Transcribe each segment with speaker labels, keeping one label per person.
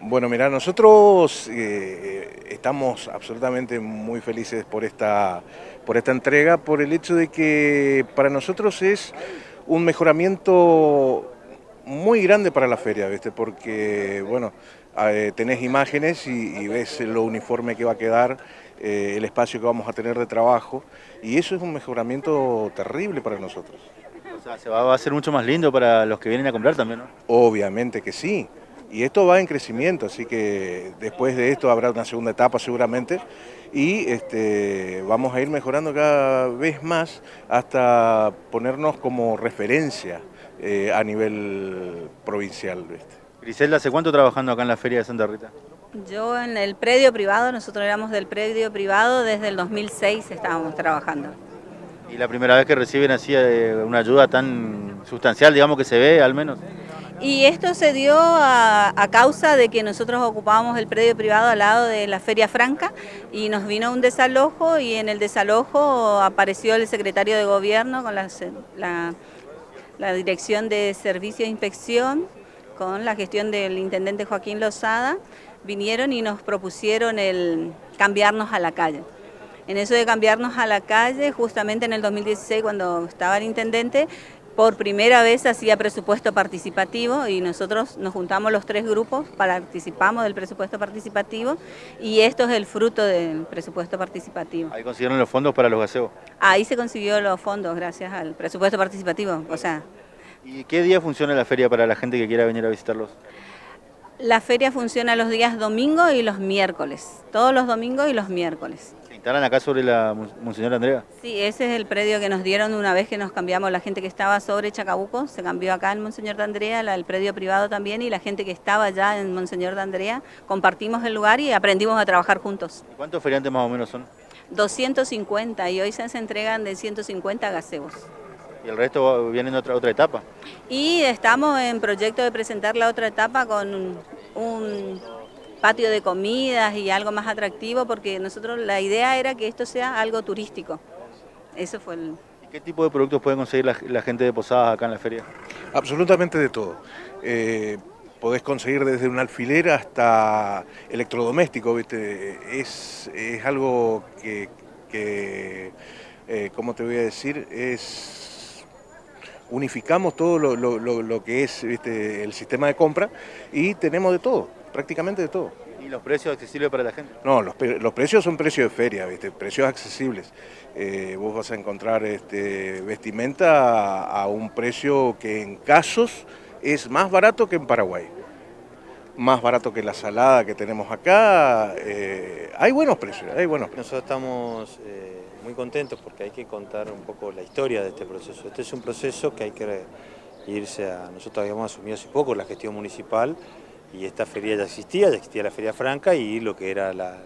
Speaker 1: Bueno, mira, nosotros eh, estamos absolutamente muy felices por esta, por esta entrega, por el hecho de que para nosotros es un mejoramiento muy grande para la feria, ¿viste? porque bueno, eh, tenés imágenes y, ves lo uniforme que va a quedar, eh, el espacio que vamos a tener de trabajo, y eso es un mejoramiento terrible para nosotros.
Speaker 2: O sea, se va, va a ser mucho más lindo para los que vienen a comprar también, ¿no?
Speaker 1: Obviamente que sí. Y esto va en crecimiento, así que después de esto habrá una segunda etapa seguramente y este, vamos a ir mejorando cada vez más hasta ponernos como referencia eh, a nivel provincial.
Speaker 2: Griselda, ¿hace cuánto trabajando acá en la Feria de Santa Rita?
Speaker 3: Yo en el predio privado, nosotros éramos del predio privado, desde el 2006 estábamos trabajando.
Speaker 2: ¿Y la primera vez que reciben así eh, una ayuda tan sustancial, digamos que se ve al menos?
Speaker 3: Y esto se dio a, causa de que nosotros ocupábamos el predio privado al lado de la Feria Franca y nos vino un desalojo y en el desalojo apareció el secretario de gobierno con la, la, dirección de servicio de inspección, con la gestión del intendente Joaquín Lozada, vinieron y nos propusieron el cambiarnos a la calle. En eso de cambiarnos a la calle, justamente en el 2016 cuando estaba el intendente, por primera vez hacía presupuesto participativo y nosotros nos juntamos los tres grupos, participamos del presupuesto participativo y esto es el fruto del presupuesto participativo.
Speaker 2: ¿Ahí consiguieron los fondos para los gaseos?
Speaker 3: Ahí se consiguió los fondos gracias al presupuesto participativo, o sea...
Speaker 2: ¿Y qué día funciona la feria para la gente que quiera venir a visitarlos?
Speaker 3: La feria funciona los días domingo y los miércoles, todos los domingos y los miércoles.
Speaker 2: ¿Instalan acá sobre la Monseñor Andrea?
Speaker 3: Sí, ese es el predio que nos dieron una vez que nos cambiamos, la gente que estaba sobre Chacabuco, se cambió acá en Monseñor de Andrea, el predio privado también, y la gente que estaba ya en Monseñor de Andrea, compartimos el lugar y aprendimos a trabajar juntos.
Speaker 2: ¿Cuántos feriantes más o menos son?
Speaker 3: 250 y hoy se entregan de 150 gazebos.
Speaker 2: ¿Y el resto viene en otra, otra etapa?
Speaker 3: Y estamos en proyecto de presentar la otra etapa con un patio de comidas y algo más atractivo, porque nosotros la idea era que esto sea algo turístico. Eso fue el...
Speaker 2: ¿Qué tipo de productos puede conseguir la, gente de Posadas acá en la feria?
Speaker 1: Absolutamente de todo. Eh, podés conseguir desde un alfiler hasta electrodoméstico, ¿viste? Es, es algo que, que eh, ¿cómo te voy a decir? Es unificamos todo lo, lo, lo, que es el sistema de compra y tenemos de todo prácticamente de todo.
Speaker 2: ¿Y los precios accesibles para la gente?
Speaker 1: No, los, precios son precios de feria, ¿viste? precios accesibles. Eh, vos vas a encontrar este, vestimenta a, un precio que en casos es más barato que en Paraguay. Más barato que la salada que tenemos acá. Eh, hay buenos precios, hay buenos precios.
Speaker 4: Nosotros estamos eh, muy contentos porque hay que contar un poco la historia de este proceso. Este es un proceso que hay que irse a... Nosotros habíamos asumido hace poco la gestión municipal y esta feria ya existía, ya existía la Feria Franca y lo que era la,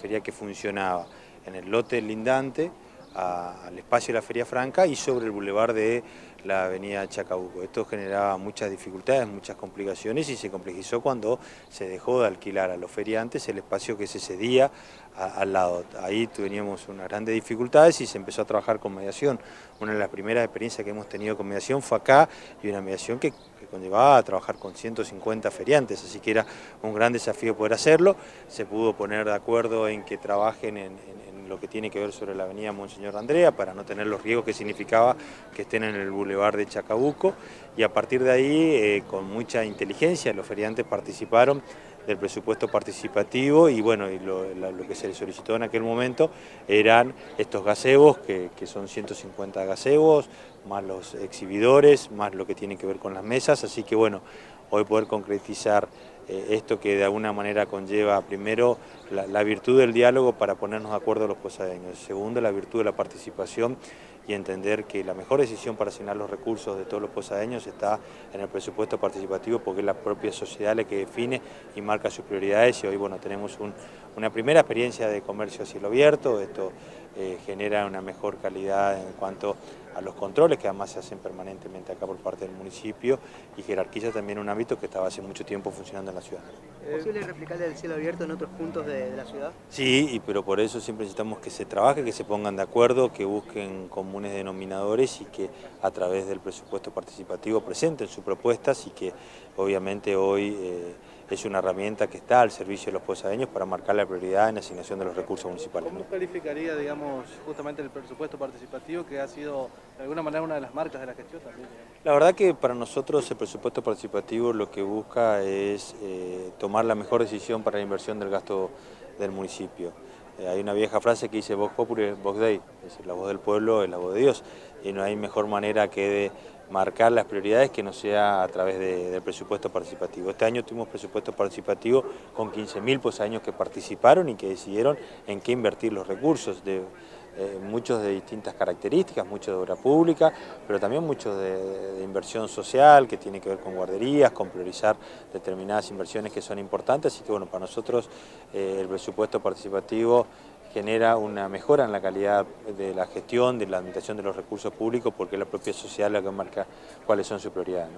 Speaker 4: feria que funcionaba en el lote lindante al espacio de la Feria Franca y sobre el bulevar de la avenida Chacabuco. Esto generaba muchas dificultades, muchas complicaciones y se complejizó cuando se dejó de alquilar a los feriantes el espacio que se cedía al lado. Ahí teníamos unas grandes dificultades y se empezó a trabajar con mediación. Una de las primeras experiencias que hemos tenido con mediación fue acá y una mediación que, conllevaba a trabajar con 150 feriantes, así que era un gran desafío poder hacerlo. Se pudo poner de acuerdo en que trabajen en lo que tiene que ver sobre la avenida Monseñor Andrea para no tener los riesgos que significaba que estén en el bulevar de Chacabuco. Y a partir de ahí, eh, con mucha inteligencia, los feriantes participaron del presupuesto participativo y bueno, y lo, que se les solicitó en aquel momento eran estos gazebos, que, que, son 150 gazebos, más los exhibidores, más lo que tiene que ver con las mesas, así que bueno, hoy poder concretizar eh, esto que de alguna manera conlleva primero la, virtud del diálogo para ponernos de acuerdo a los posadeños, segundo la virtud de la participación y entender que la mejor decisión para asignar los recursos de todos los posadeños está en el presupuesto participativo porque es la propia sociedad la que define y marca sus prioridades. Y hoy bueno tenemos una primera experiencia de comercio a cielo abierto, esto eh, genera una mejor calidad en cuanto a los controles que además se hacen permanentemente acá por parte del municipio y jerarquiza también un ámbito que estaba hace mucho tiempo funcionando en la ciudad.
Speaker 5: ¿Es posible replicar el cielo abierto en otros puntos de, la ciudad?
Speaker 4: Sí, y, pero por eso siempre necesitamos que se trabaje, que se pongan de acuerdo, que busquen comunes denominadores y que a través del presupuesto participativo presenten sus propuestas y que obviamente hoy... Eh, es una herramienta que está al servicio de los posadeños para marcar la prioridad en la asignación de los recursos municipales.
Speaker 6: ¿Cómo calificaría, digamos, justamente el presupuesto participativo que ha sido de alguna manera una de las marcas de la gestión también?
Speaker 4: La verdad que para nosotros el presupuesto participativo lo que busca es eh, tomar la mejor decisión para la inversión del gasto del municipio. Eh, hay una vieja frase que dice Vox Populi, Vox Dei, es decir, la voz del pueblo es la voz de Dios, y no hay mejor manera que de marcar las prioridades que no sea a través del presupuesto participativo. Este año tuvimos presupuesto participativo con 15.000 pues, años que participaron y que decidieron en qué invertir los recursos. De, eh, muchos de distintas características, muchos de obra pública, pero también muchos de, inversión social que tiene que ver con guarderías, con priorizar determinadas inversiones que son importantes, así que bueno, para nosotros eh, el presupuesto participativo genera una mejora en la calidad de la gestión, de la administración de los recursos públicos, porque es la propia sociedad la que marca cuáles son sus prioridades.